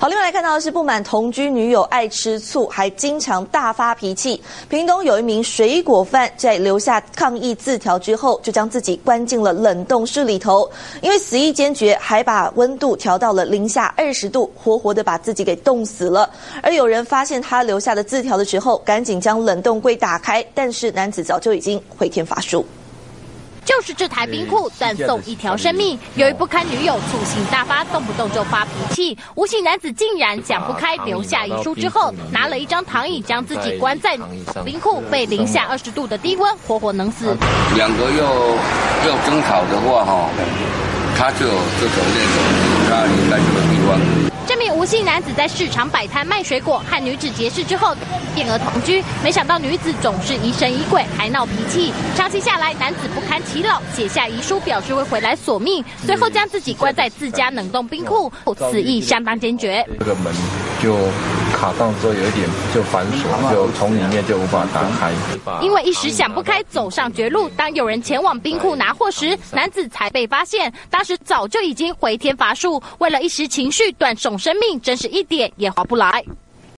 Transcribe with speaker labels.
Speaker 1: 好，另外来看到的是不满同居女友爱吃醋，还经常大发脾气。屏东有一名水果贩在留下抗议字条之后，就将自己关进了冷冻室里头，因为死意坚决，还把温度调到了零下二十度，活活的把自己给冻死了。而有人发现他留下的字条的时候，赶紧将冷冻柜打开，但是男子早就已经回天乏术。
Speaker 2: 就是这台冰库断送一条生命。由于不堪女友醋性大发，动不动就发脾气，无姓男子竟然想不开，留下遗书之后，拿了一张躺椅将自己关在冰库，被零下二十度的低温活活冷死。
Speaker 3: 两个要要争吵的话，哈，他就有这种
Speaker 2: 那种。姓男子在市场摆摊卖水果，和女子结识之后，变而同居。没想到女子总是疑神疑鬼，还闹脾气。长期下来，男子不堪其扰，写下遗书表示会回来索命，随后将自己关在自家冷冻冰库，此意相当坚决。
Speaker 4: 这个门就卡上之后有一点就反锁，就从里面就无法打开。
Speaker 2: 因为一时想不开，走上绝路。当有人前往冰库拿货时，男子才被发现。当时早就已经回天乏术，为了一时情绪断送。生命真是一点也划不来。